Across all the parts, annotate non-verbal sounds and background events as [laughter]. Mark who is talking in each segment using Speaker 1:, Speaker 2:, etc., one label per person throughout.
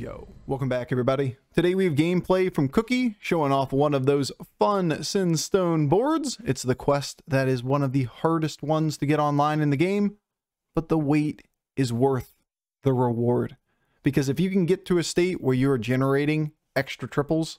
Speaker 1: Yo, welcome back everybody. Today we have gameplay from Cookie showing off one of those fun Sinstone boards. It's the quest that is one of the hardest ones to get online in the game, but the wait is worth the reward. Because if you can get to a state where you're generating extra triples,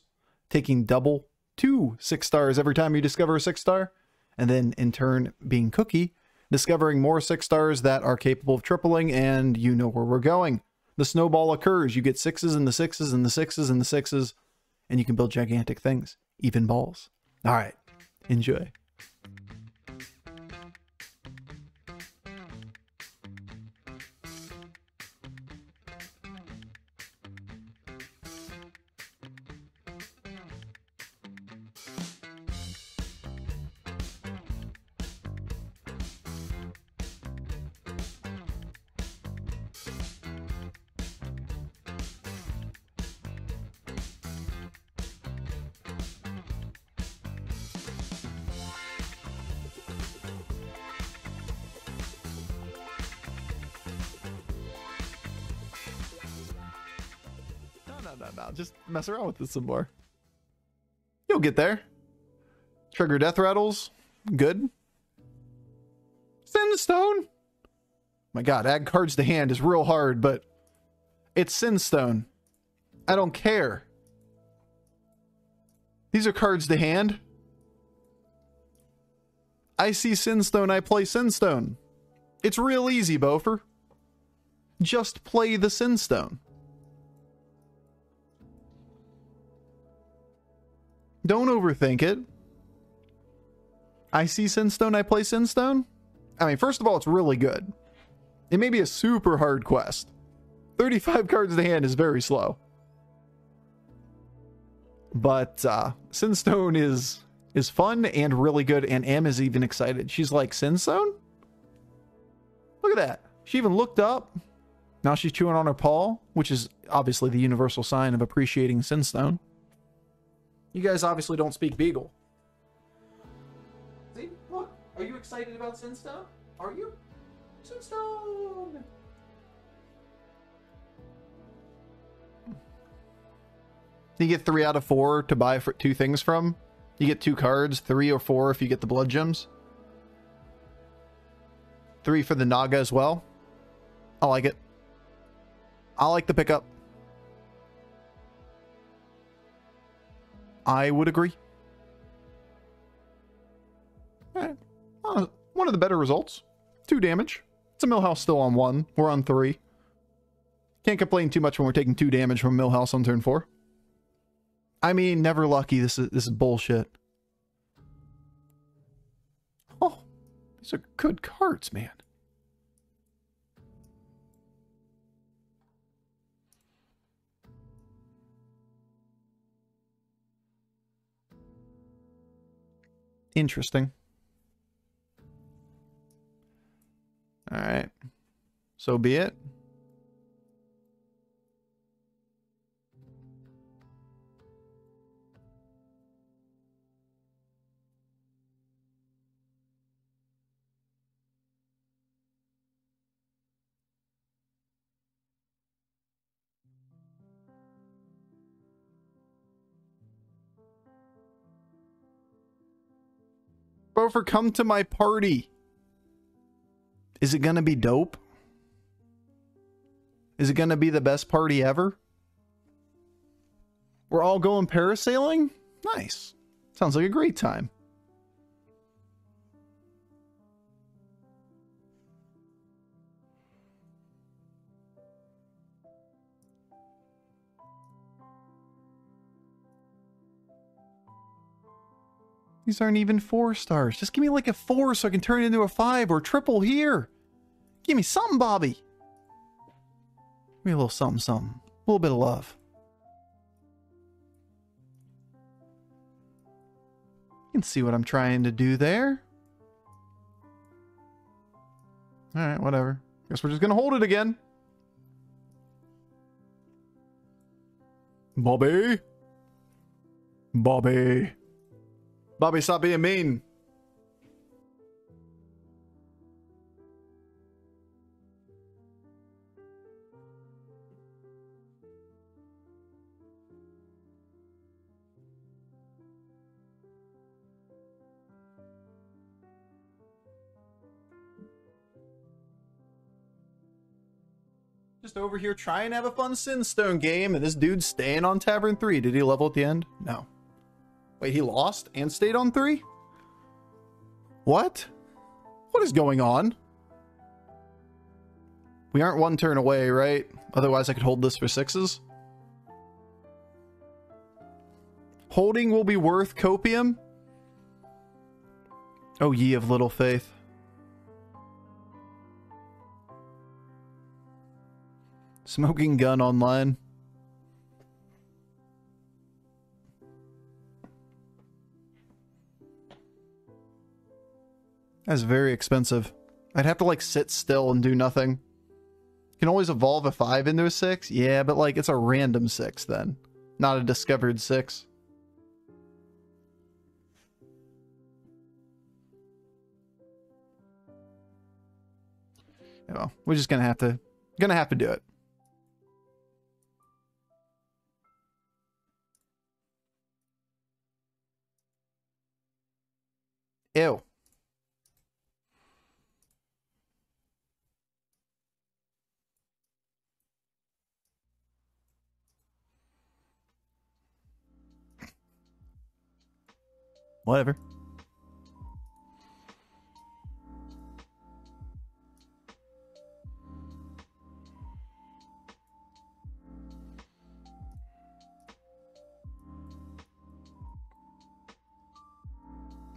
Speaker 1: taking double two six stars every time you discover a six star, and then in turn being Cookie, discovering more six stars that are capable of tripling, and you know where we're going the snowball occurs. You get sixes and the sixes and the sixes and the sixes, and you can build gigantic things, even balls. All right, enjoy. No, no. Just mess around with this some more. You'll get there. Trigger death rattles. Good. Sinstone. My god, add cards to hand is real hard, but it's Sinstone. I don't care. These are cards to hand. I see Sinstone, I play Sinstone. It's real easy, Bofur. Just play the Sinstone. Don't overthink it. I see Sinstone, I play Sinstone. I mean, first of all, it's really good. It may be a super hard quest. 35 [laughs] cards to hand is very slow. But uh Sinstone is is fun and really good, and Am is even excited. She's like, Sinstone? Look at that. She even looked up. Now she's chewing on her paw, which is obviously the universal sign of appreciating Sinstone. You guys obviously don't speak Beagle. See, look. Are you excited about Sinstone? Are you? Sinstone! You get three out of four to buy for two things from. You get two cards, three or four if you get the blood gems. Three for the Naga as well. I like it. I like the pickup. I would agree. Uh, one of the better results. Two damage. It's a Millhouse still on one. We're on three. Can't complain too much when we're taking two damage from Millhouse on turn four. I mean, never lucky. This is this is bullshit. Oh, these are good cards, man. Interesting. All right. So be it. Bofur, come to my party. Is it gonna be dope? Is it gonna be the best party ever? We're all going parasailing? Nice. Sounds like a great time. These aren't even four stars. Just give me like a four so I can turn it into a five or triple here. Give me something, Bobby. Give me a little something, something. A little bit of love. You can see what I'm trying to do there. Alright, whatever. Guess we're just gonna hold it again. Bobby? Bobby. Bobby, stop being mean. Just over here trying to have a fun Sinstone game, and this dude's staying on Tavern 3. Did he level at the end? No. Wait, he lost and stayed on 3? What? What is going on? We aren't one turn away, right? Otherwise, I could hold this for sixes. Holding will be worth copium. Oh, ye of little faith. Smoking gun online. That's very expensive. I'd have to like sit still and do nothing. Can always evolve a 5 into a 6? Yeah, but like it's a random 6 then. Not a discovered 6. Well, we're just gonna have to gonna have to do it. Ew. Whatever.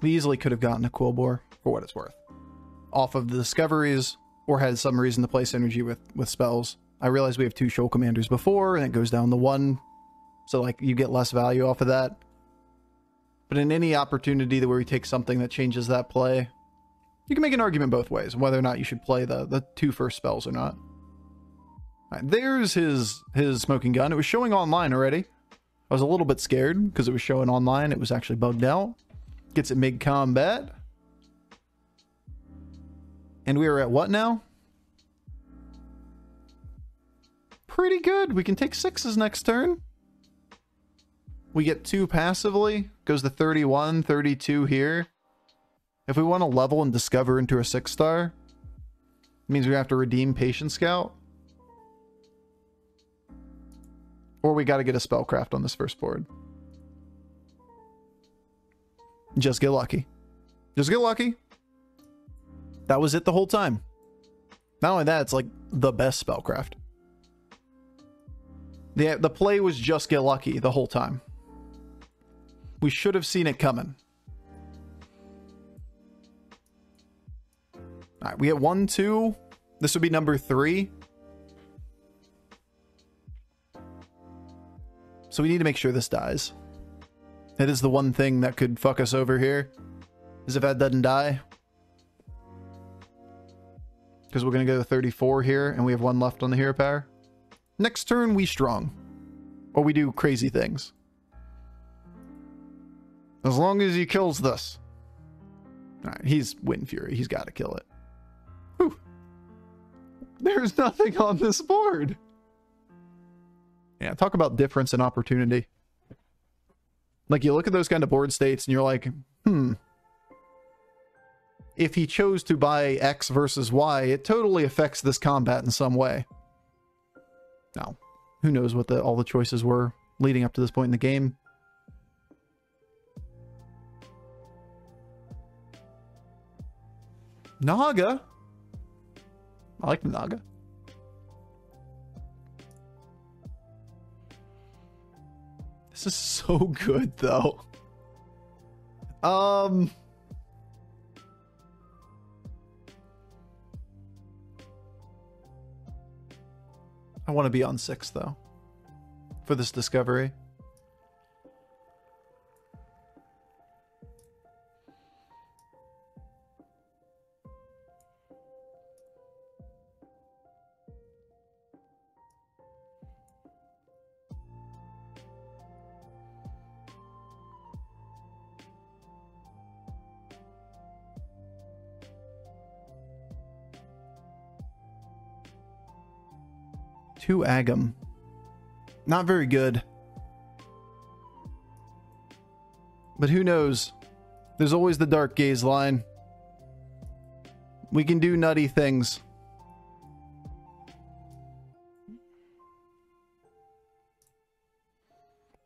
Speaker 1: We easily could have gotten a Quilboar for what it's worth. Off of the discoveries, or had some reason to play synergy with, with spells. I realize we have two shoal commanders before, and it goes down to one. So like you get less value off of that. But in any opportunity where we take something that changes that play, you can make an argument both ways, whether or not you should play the, the two first spells or not. Right, there's his his smoking gun. It was showing online already. I was a little bit scared because it was showing online. It was actually bugged out. Gets it mid-combat. And we are at what now? Pretty good. We can take sixes next turn. We get two passively. Goes to 31, 32 here. If we want to level and discover into a six star, means we have to redeem Patient Scout. Or we got to get a Spellcraft on this first board. Just get lucky. Just get lucky. That was it the whole time. Not only that, it's like the best spellcraft. The, the play was just get lucky the whole time. We should have seen it coming. All right, we get one, two. This would be number three. So we need to make sure this dies. It is the one thing that could fuck us over here. Is if that doesn't die. Because we're going to go to 34 here, and we have one left on the hero power. Next turn, we strong. Or we do crazy things. As long as he kills this. Alright, he's Wind Fury. He's got to kill it. Whew. There's nothing on this board. Yeah, talk about difference and opportunity. Like you look at those kind of board states and you're like, hmm. If he chose to buy X versus Y, it totally affects this combat in some way. Now, who knows what the, all the choices were leading up to this point in the game. Naga. I like the Naga. This is [laughs] so good, though. Um... I want to be on six, though, for this discovery. Agam. Not very good. But who knows? There's always the dark gaze line. We can do nutty things.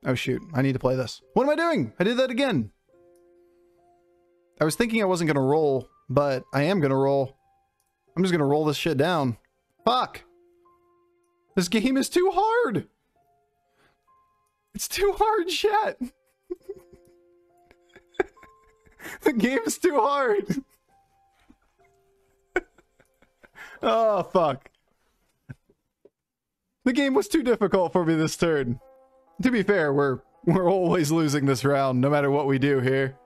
Speaker 1: Oh shoot, I need to play this. What am I doing? I did that again. I was thinking I wasn't going to roll, but I am going to roll. I'm just going to roll this shit down. Fuck! This game is too hard! It's too hard, chat! [laughs] the game is too hard! [laughs] oh, fuck. The game was too difficult for me this turn. To be fair, we're we're always losing this round, no matter what we do here.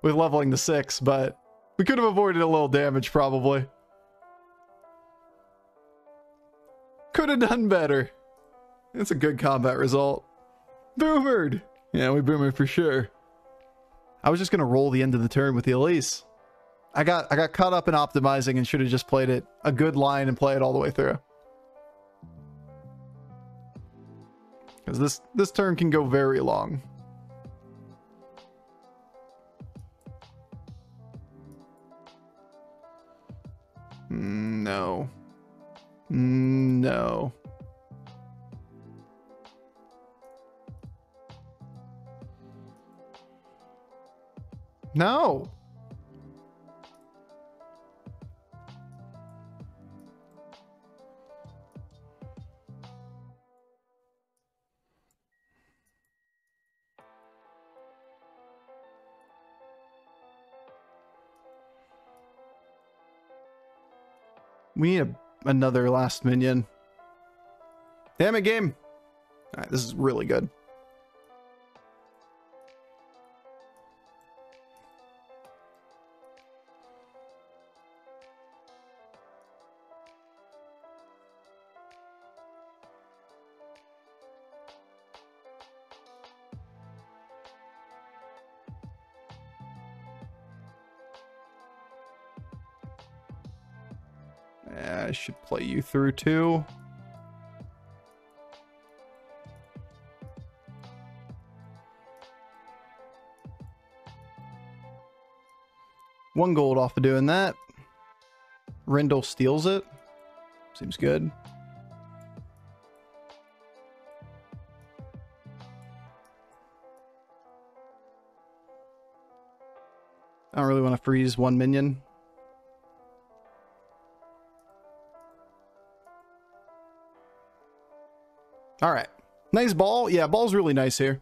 Speaker 1: With leveling the 6, but we could have avoided a little damage, probably. Could have done better. It's a good combat result. Boomered! Yeah, we boomered for sure. I was just gonna roll the end of the turn with the Elise. I got I got caught up in optimizing and should have just played it a good line and play it all the way through. Because this, this turn can go very long. Mm, no. Mm, no. No. We need a, another last minion. Damn it, game. Alright, this is really good. I should play you through too. One gold off of doing that. Rendle steals it. Seems good. I don't really want to freeze one minion. All right. Nice ball. Yeah, ball's really nice here.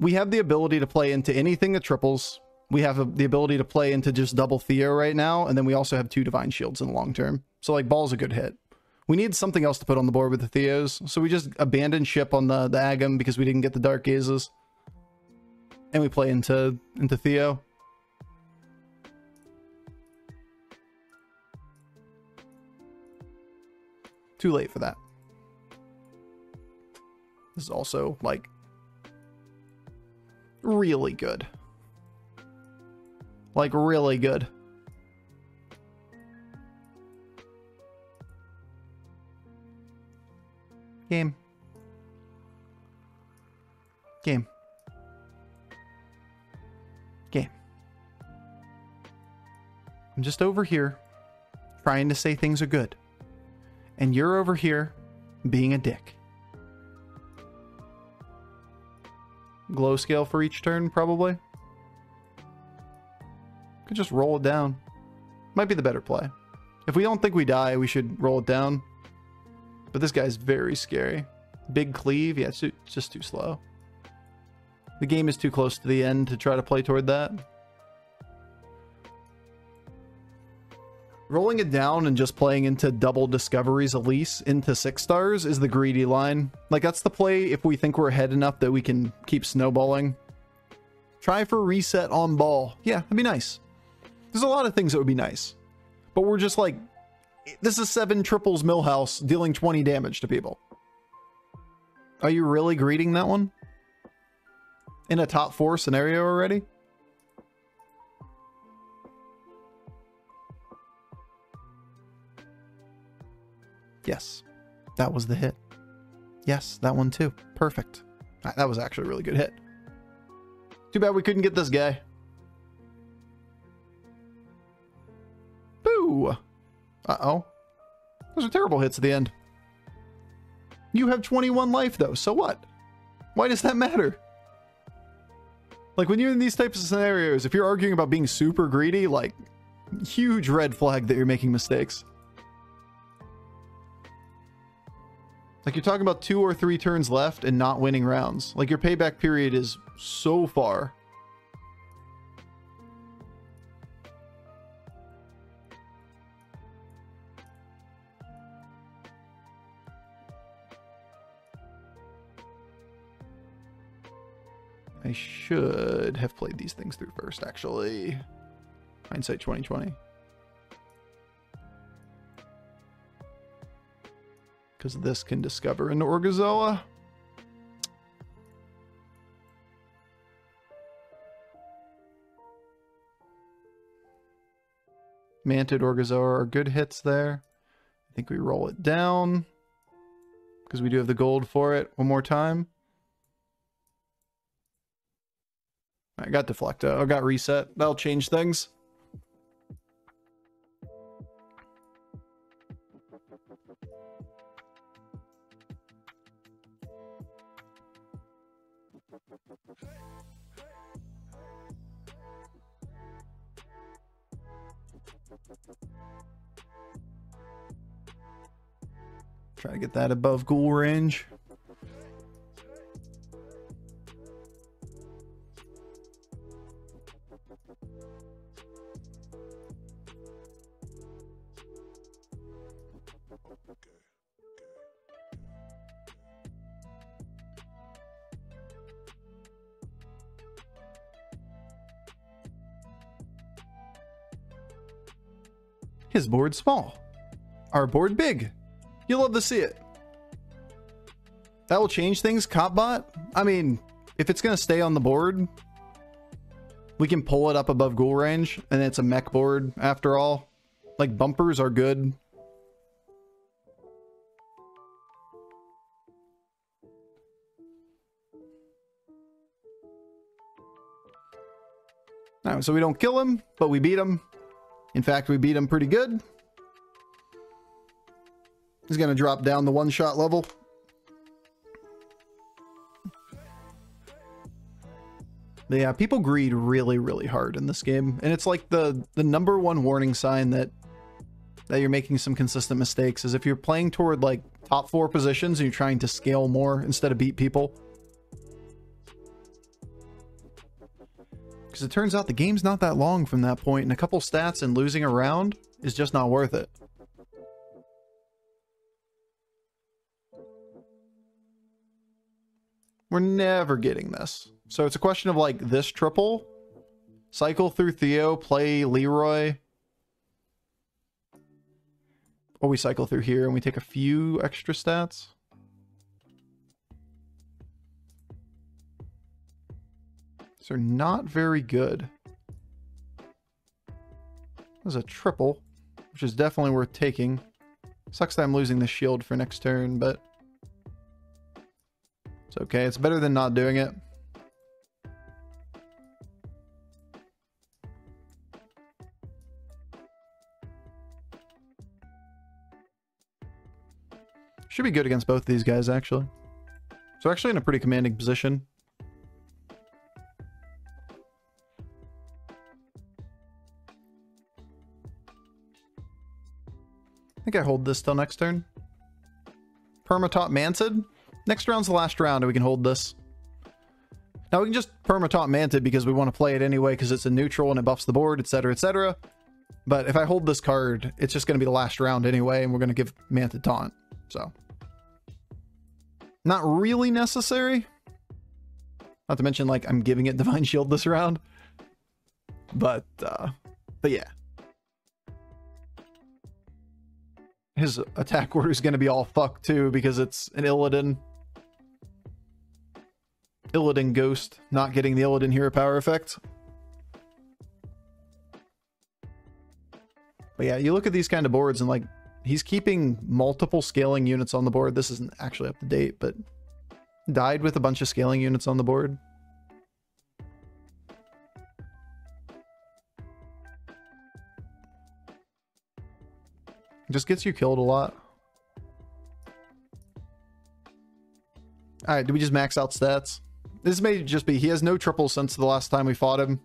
Speaker 1: We have the ability to play into anything that triples. We have the ability to play into just double Theo right now, and then we also have two Divine Shields in the long term. So, like, ball's a good hit. We need something else to put on the board with the Theos, so we just abandon ship on the, the Agam because we didn't get the Dark Gazes. And we play into, into Theo. Too late for that. This is also, like, really good. Like, really good. Game. Game. Game. I'm just over here trying to say things are good. And you're over here being a dick. Glow scale for each turn, probably. Could just roll it down. Might be the better play. If we don't think we die, we should roll it down. But this guy's very scary. Big cleave, yeah, it's, it's just too slow. The game is too close to the end to try to play toward that. Rolling it down and just playing into double discoveries Elise into six stars is the greedy line. Like, that's the play if we think we're ahead enough that we can keep snowballing. Try for reset on ball. Yeah, that'd be nice. There's a lot of things that would be nice. But we're just like, this is seven triples Millhouse dealing 20 damage to people. Are you really greeting that one? In a top four scenario already? Yes, that was the hit. Yes, that one too. Perfect. Ah, that was actually a really good hit. Too bad we couldn't get this guy. Boo! Uh-oh. Those are terrible hits at the end. You have 21 life though, so what? Why does that matter? Like when you're in these types of scenarios, if you're arguing about being super greedy, like huge red flag that you're making mistakes. Like you're talking about two or three turns left and not winning rounds. Like your payback period is so far. I should have played these things through first, actually. Hindsight 2020. Because this can discover an Orgozoa. Mantid Orgozoa are good hits there. I think we roll it down. Because we do have the gold for it one more time. I got Deflecto. I got Reset. That'll change things. Try to get that above ghoul range. His board small. Our board big. You'll love to see it. That will change things, Copbot. I mean, if it's going to stay on the board, we can pull it up above ghoul range, and it's a mech board after all. Like, bumpers are good. So we don't kill him, but we beat him. In fact, we beat him pretty good. He's going to drop down the one-shot level. But yeah, people greed really, really hard in this game. And it's like the, the number one warning sign that that you're making some consistent mistakes is if you're playing toward like top four positions and you're trying to scale more instead of beat people. Because it turns out the game's not that long from that point, and a couple stats and losing a round is just not worth it. We're never getting this. So it's a question of like this triple, cycle through Theo, play Leroy. Or we cycle through here and we take a few extra stats. These are not very good. There's a triple, which is definitely worth taking. Sucks that I'm losing the shield for next turn, but it's okay. It's better than not doing it. Should be good against both of these guys, actually. So actually in a pretty commanding position. Think I hold this till next turn. Permataunt Mantid. Next round's the last round and we can hold this. Now we can just Permataunt Mantid because we want to play it anyway because it's a neutral and it buffs the board, etc, etc. But if I hold this card, it's just going to be the last round anyway and we're going to give Mantid Taunt. So, not really necessary. Not to mention, like, I'm giving it Divine Shield this round. But, uh, but yeah. His attack order is going to be all fucked too because it's an Illidan. Illidan Ghost, not getting the Illidan Hero Power effect. But yeah, you look at these kind of boards and like, he's keeping multiple scaling units on the board. This isn't actually up to date, but died with a bunch of scaling units on the board. Just gets you killed a lot. All right, do we just max out stats? This may just be he has no triples since the last time we fought him.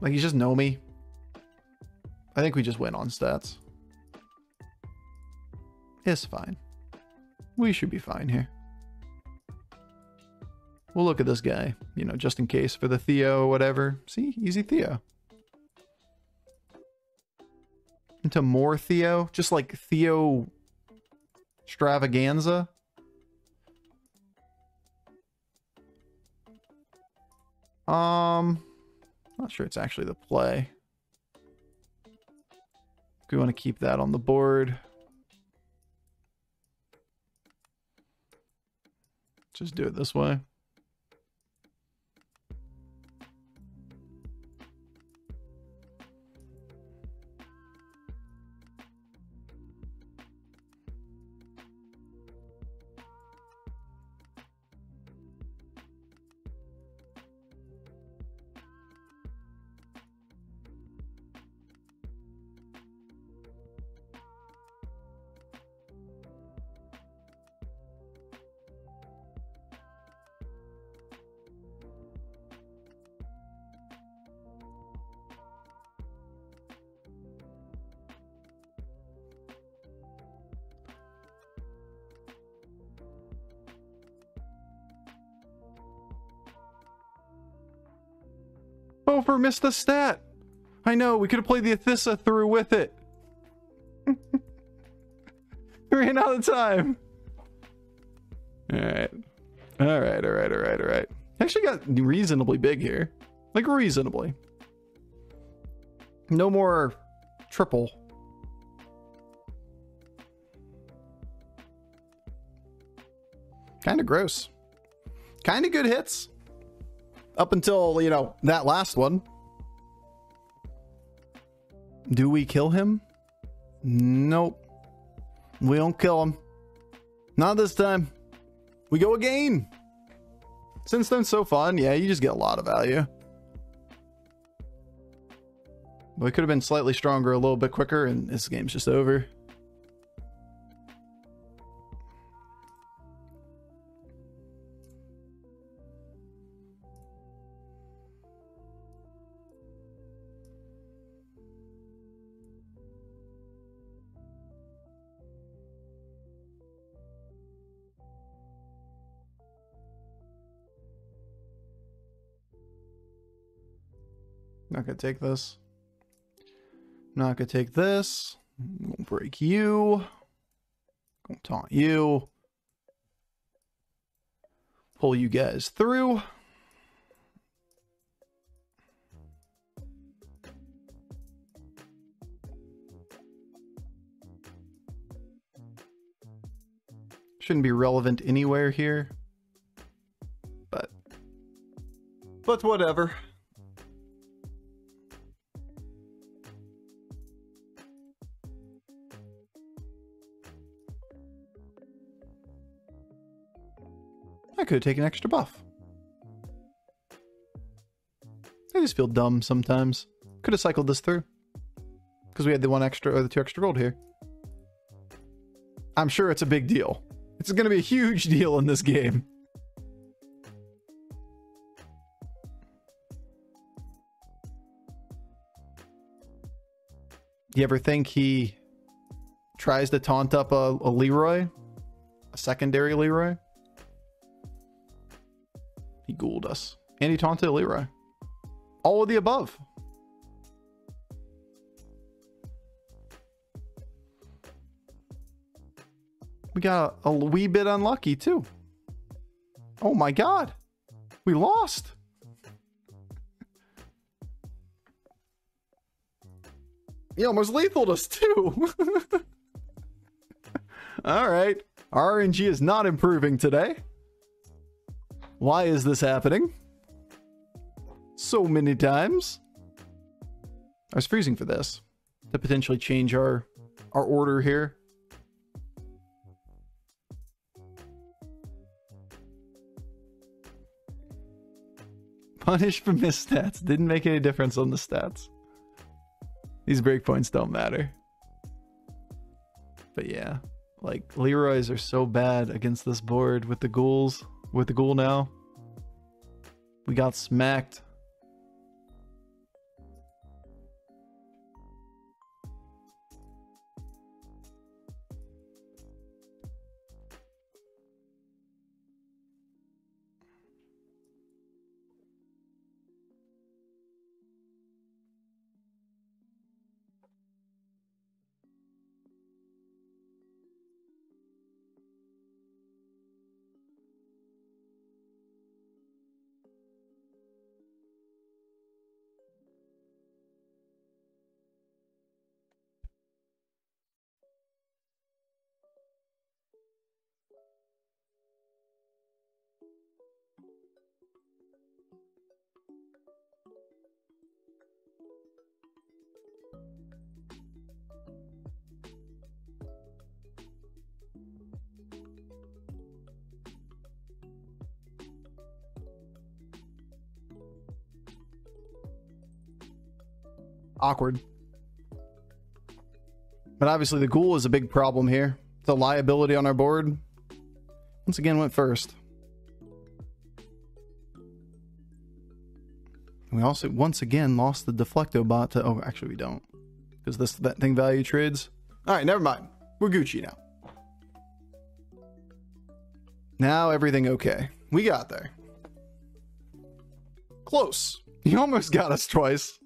Speaker 1: Like he's just know me. I think we just win on stats. It's fine. We should be fine here. We'll look at this guy, you know, just in case for the Theo or whatever. See, easy Theo. Into more Theo, just like Theo extravaganza. Um, not sure it's actually the play. We want to keep that on the board. Just do it this way. Over missed the stat. I know, we could have played the Athissa through with it. [laughs] Ran out of time. Alright. Alright, alright, alright, alright. Actually got reasonably big here. Like reasonably. No more triple. Kind of gross. Kind of good hits. Up until, you know, that last one. Do we kill him? Nope. We don't kill him. Not this time. We go again. Since then, so fun. Yeah, you just get a lot of value. We could have been slightly stronger a little bit quicker, and this game's just over. Not gonna take this. Not gonna take this. Gonna break you. Gonna taunt you. Pull you guys through. Shouldn't be relevant anywhere here. But but whatever. Could have taken extra buff. I just feel dumb sometimes. Could have cycled this through. Because we had the one extra or the two extra gold here. I'm sure it's a big deal. It's going to be a huge [laughs] deal in this game. You ever think he tries to taunt up a, a Leroy? A secondary Leroy? He ghouled us. And he taunted Leroy. All of the above. We got a, a wee bit unlucky too. Oh my god. We lost. He almost lethaled us too. [laughs] All right. RNG is not improving today. Why is this happening? So many times. I was freezing for this to potentially change our our order here. Punish for missed stats. Didn't make any difference on the stats. These breakpoints don't matter. But yeah. Like, Leroy's are so bad against this board with the ghouls. With the ghoul now. We got smacked. Awkward. But obviously the ghoul is a big problem here. The liability on our board. Once again went first. We also once again lost the deflecto bot to oh actually we don't. Because this that thing value trades. Alright, never mind. We're Gucci now. Now everything okay. We got there. Close. [laughs] You almost got us twice.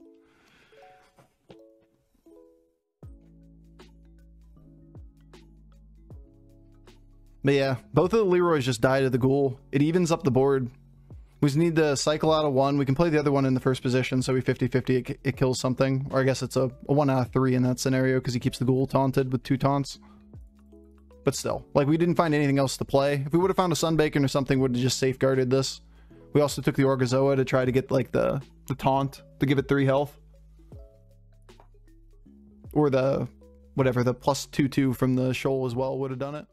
Speaker 1: But yeah, both of the Leroys just died to the ghoul. It evens up the board. We just need to cycle out of one. We can play the other one in the first position, so we 50-50, it, it, kills something. Or I guess it's a, a one out of three in that scenario, because he keeps the ghoul taunted with two taunts. But still, like, we didn't find anything else to play. If we would have found a Sunbacon or something, would have just safeguarded this. We also took the Orgozoa to try to get, like, the, the taunt to give it three health. Or the, whatever, the plus 2-2 from the Shoal as well would have done it.